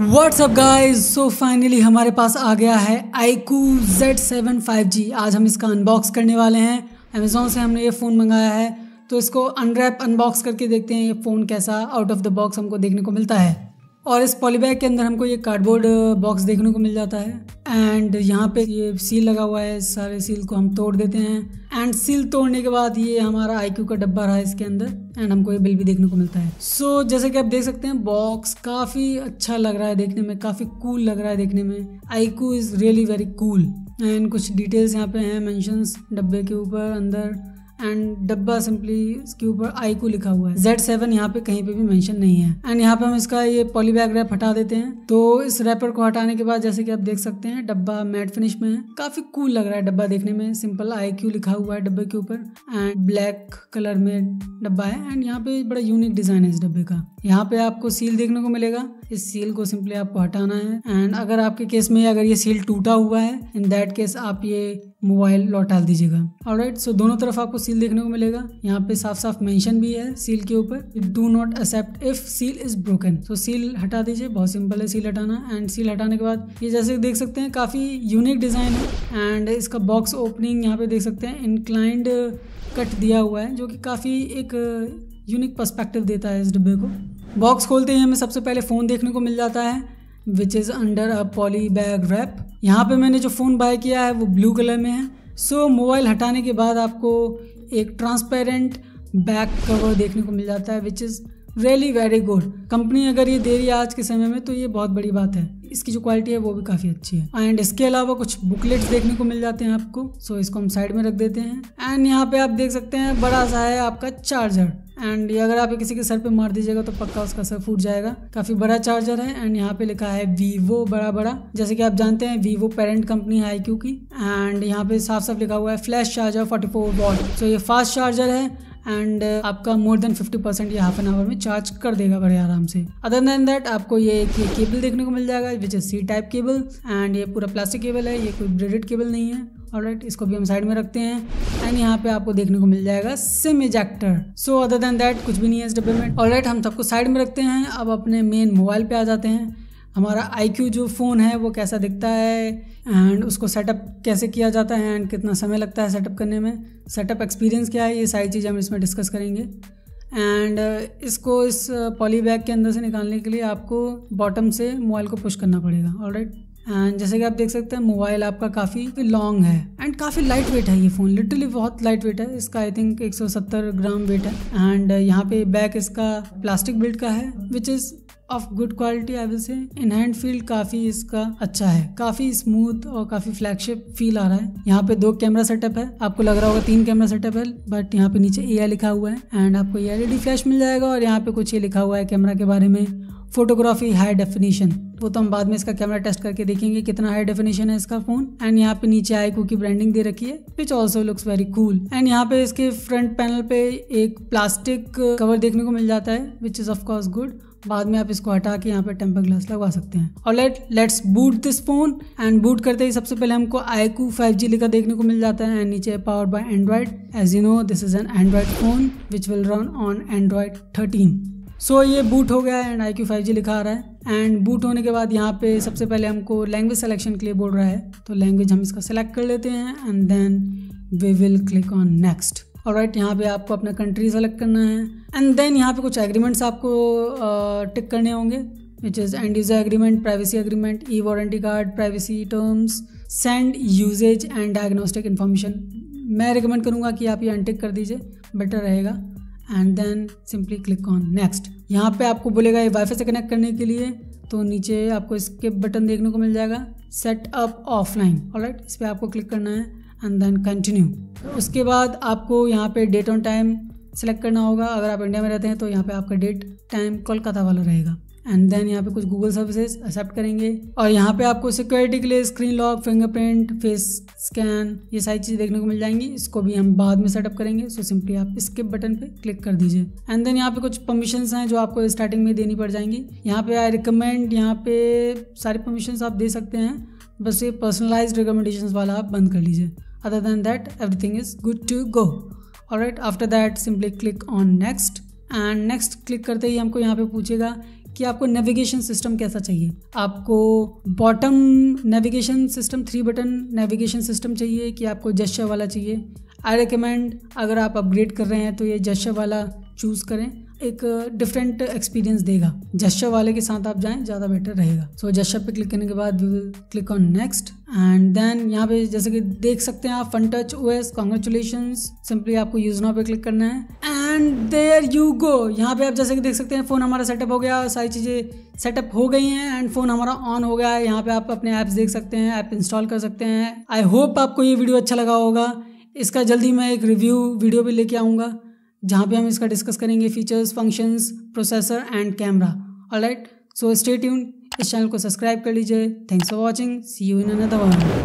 WhatsApp guys so finally हमारे पास आ गया है iQOO Z seven five G आज हम इसका अनबॉक्स करने वाले हैं। अमेज़ोन से हमने ये फ़ोन मंगाया है। तो इसको अनरैप अनबॉक्स करके देखते हैं ये फ़ोन कैसा आउट ऑफ़ द बॉक्स हमको देखने को मिलता है। और इस पॉलीबैग के अंदर हमको ये कार्डबोर्ड बॉक्स देखने को मिल जाता है। एंड यहाँ पे ये सील लगा हुआ है। सारे सील को हम तोड़ देते हैं। एंड सील तोड़ने के बाद ये हमारा आईक्यू का डब्बा रहा है इसके अंदर। एंड हमको ये बिल भी देखने को मिलता है। सो so, जैसे कि आप देख सकते हैं बॉक्स काफ़ी अच्छा लग रहा है देखने में। काफ़ी कूल लग रहा है देखने में। IQOO is really very cool and कुछ डिटेल्स यहाँ पे हैं मेंशंस डब्बे के ऊपर अंदर। एंड डब्बा सिंपली इसके ऊपर आई को लिखा हुआ है। जेड सेवन यहाँ पे कहीं पे भी मेंशन नहीं है। एंड यहाँ पे हम इसका ये पॉली बैग रैप हटा देते हैं। तो इस रैपर को हटाने के बाद जैसे कि आप देख सकते हैं, डब्बा मैट फिनिश में है। काफ़ी कूल लग रहा है डब्बा देखने में। सिंपल आई क्यू लिखा हुआ है डब्बे के ऊपर। एंड ब्लैक कलर में डब्बा है। एंड यहाँ पे बड़ा यूनिक डिज़ाइन है इस डब्बे का। यहाँ पे आपको सील देखने को मिलेगा। इस सील को सिंपली आपको हटाना है। एंड अगर आपके केस में अगर ये सील टूटा हुआ है इन दैट केस आप ये मोबाइल लौटा दीजिएगा। और राइट सो दोनों तरफ़ आपको सील देखने को मिलेगा। यहाँ पे साफ़ साफ़ मेंशन भी है सील के ऊपर। Do not accept if seal is broken so seal हटा दीजिए। बहुत सिंपल है सील हटाना। एंड सील हटाने के बाद ये जैसे देख सकते हैं, काफ़ी यूनिक डिज़ाइन है। एंड इसका बॉक्स ओपनिंग यहाँ पे देख सकते हैं इंक्लाइंड कट दिया हुआ है, जो कि काफ़ी एक यूनिक पर्सपेक्टिव देता है इस डिब्बे को। बॉक्स खोलते ही हमें सबसे पहले फ़ोन देखने को मिल जाता है। Which is under a poly bag wrap यहाँ पे मैंने जो फ़ोन बाय किया है वो ब्लू कलर में है। सो so, मोबाइल हटाने के बाद आपको एक ट्रांसपेरेंट बैक कवर देखने को मिल जाता है which is really very good company अगर ये दे रही है आज के समय में तो ये बहुत बड़ी बात है। इसकी जो क्वालिटी है वो भी काफ़ी अच्छी है। एंड इसके अलावा कुछ बुकलेट्स देखने को मिल जाते हैं आपको। सो so, इसको हम साइड में रख देते हैं। एंड यहाँ पे आप देख सकते हैं बड़ा सा है आपका चार्जर एंड ये अगर आप किसी के सर पे मार दीजिएगा तो पक्का उसका सर फूट जाएगा। काफ़ी बड़ा चार्जर है एंड यहाँ पे लिखा है वीवो बड़ा बड़ा जैसे कि आप जानते हैं वीवो पेरेंट कंपनी है आई की। एंड यहाँ पे साफ़ साफ़ लिखा हुआ है flash charger forty four watt तो ये फास्ट चार्जर है एंड आपका मोर देन 50 परसेंट ये हाफ़ एन आवर में चार्ज कर देगा बड़े आराम से। अदर देन दैट आपको ये एक केबल देखने को मिल जाएगा which is C type cable and ये पूरा प्लास्टिक केबल है, ये कोई ब्रेडेड केबल नहीं है। ऑलराइट इसको भी हम साइड में रखते हैं। एंड यहाँ पे आपको देखने को मिल जाएगा SIM ejector so other than that कुछ भी नहीं है इस डब्बे में। ऑलराइट हम सबको साइड में रखते हैं। अब अपने मेन मोबाइल पे आ जाते हैं। हमारा आईक्यू जो फ़ोन है, वो कैसा दिखता है? एंड उसको सेटअप कैसे किया जाता है? एंड कितना समय लगता है सेटअप करने में? सेटअप एक्सपीरियंस क्या है? ये सारी चीज़ें हम इसमें डिस्कस करेंगे। एंड इसको इस पॉली बैग के अंदर से निकालने के लिए आपको बॉटम से मोबाइल को पुश करना पड़ेगा। ऑलराइट एंड जैसे कि आप देख सकते हैं मोबाइल आपका काफ़ी लॉन्ग है। एंड काफ़ी लाइट वेट है ये फ़ोन लिटरली बहुत लाइट वेट है। इसका आई थिंक 170 ग्राम वेट है। एंड यहाँ पे बैक इसका प्लास्टिक बिल्ड का है which is of good quality I will say in hand field काफ़ी इसका अच्छा है। काफ़ी स्मूथ और काफ़ी फ्लैगशिप फील आ रहा है। यहाँ पे दो कैमरा सेटअप है। आपको लग रहा होगा तीन कैमरा सेटअप है बट यहाँ पे नीचे एआई लिखा हुआ है। एंड आपको एलईडी फ्लैश मिल जाएगा और यहाँ पे कुछ ये लिखा हुआ है कैमरा के बारे में। फोटोग्राफी हाई डेफिनेशन वो तो हम बाद में इसका कैमरा टेस्ट करके देखेंगे कितना हाई डेफिनेशन है इसका फ़ोन एंड यहाँ पे नीचे आईकू की ब्रांडिंग दे रखी है which also looks very cool and यहाँ पे इसके फ्रंट पैनल पे एक प्लास्टिक कवर देखने को मिल जाता है विच इज़ ऑफकोर्स गुड बाद में आप इसको हटा के यहाँ पे टेम्पर ग्लास लगवा सकते हैं. और let let's boot this phone and boot करते ही सबसे पहले हमको आईकू 5G लिखा देखने को मिल जाता है. एंड नीचे power by Android as you know this is an Android phone which will run on Android 13 so so, ये बूट हो गया and I Q five G लिखा आ रहा है। एंड बूट होने के बाद यहाँ पे सबसे पहले हमको लैंग्वेज सेलेक्शन के लिए बोल रहा है। तो लैंग्वेज हम इसका सेलेक्ट कर लेते हैं and then we will click on next और राइट यहाँ पे आपको अपना कंट्री सेलेक्ट करना है। एंड देन यहाँ पे कुछ एग्रीमेंट्स आपको टिक करने होंगे which is end user agreement privacy agreement e warranty card privacy terms send usage and diagnostic information मैं रिकमेंड करूँगा कि आप ये अनटिक कर दीजिए बेटर रहेगा। And then simply click on next यहाँ पे आपको बोलेगा ये वाईफाई से कनेक्ट करने के लिए तो नीचे आपको स्किप बटन देखने को मिल जाएगा। सेट अप ऑफलाइन ऑलराइट इस पर आपको क्लिक करना है एंड देन कंटिन्यू उसके बाद आपको यहाँ पे डेट ऑन टाइम सेलेक्ट करना होगा। अगर आप इंडिया में रहते हैं तो यहाँ पे आपका डेट टाइम कोलकाता वाला रहेगा। एंड देन यहाँ पे कुछ गूगल सर्विसेज़ एक्सेप्ट करेंगे। और यहाँ पे आपको सिक्योरिटी के लिए screen lock fingerprint face scan ये सारी चीज़ें देखने को मिल जाएँगी। इसको भी हम बाद में सेटअप करेंगे। सो सिंपली आप स्किप बटन पे क्लिक कर दीजिए। एंड देन यहाँ पे कुछ परमिशन हैं जो आपको स्टार्टिंग में देनी पड़ जाएँगी। यहाँ पे आई रिकमेंड यहाँ पे सारी परमिशन आप दे सकते हैं। बस ये पर्सनलाइज रिकमेंडेशन वाला आप बंद कर लीजिए। Other than that everything is good to go right after that simply click on next and next click करते ही हमको यहाँ पे पूछेगा कि आपको नेविगेशन सिस्टम कैसा चाहिए? आपको bottom navigation system three button navigation system चाहिए कि आपको जश्य वाला चाहिए? आई रिकमेंड अगर आप अपग्रेड कर रहे हैं तो ये जश्य वाला चूज़ करें। एक डिफरेंट एक्सपीरियंस देगा। जश्य वाले के साथ आप जाएँ ज़्यादा बेटर रहेगा। सो so, जश्य पे क्लिक करने के बाद we will click on next and then यहाँ पे जैसे कि देख सकते हैं आप fun touch O S congratulation simply आपको यूज़ नाउ पे क्लिक करना है। एंड देयर यू गो यहाँ पे आप जैसे कि देख सकते हैं फ़ोन हमारा सेटअप हो गया, सारी चीज़ें सेटअप हो गई हैं एंड फ़ोन हमारा ऑन हो गया है। यहाँ पे आप अपने ऐप्स देख सकते हैं ऐप इंस्टॉल कर सकते हैं। आई होप आपको ये वीडियो अच्छा लगा होगा। इसका जल्दी मैं एक रिव्यू वीडियो भी लेके आऊँगा, जहाँ पे हम इसका डिस्कस करेंगे features functions processor and camera alright so stay tune इस चैनल को सब्सक्राइब कर लीजिए। Thanks for watching see you in another one